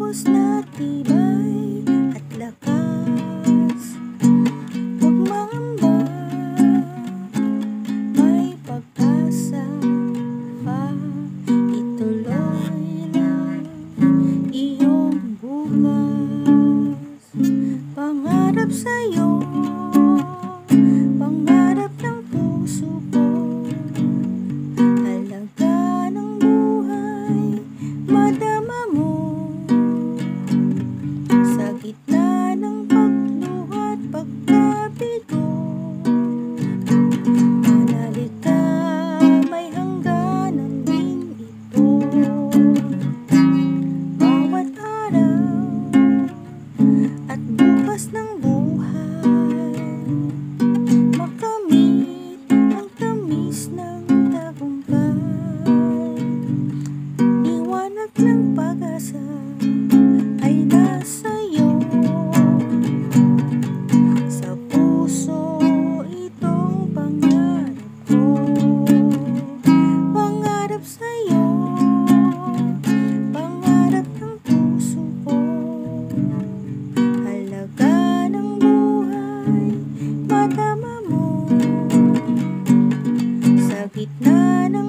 Ubos na tibay at lakas. Huwag mangamba May pag-asa pa. Ituloy lang iyong bukas. Pangarap sa'yo lakas ng No. ng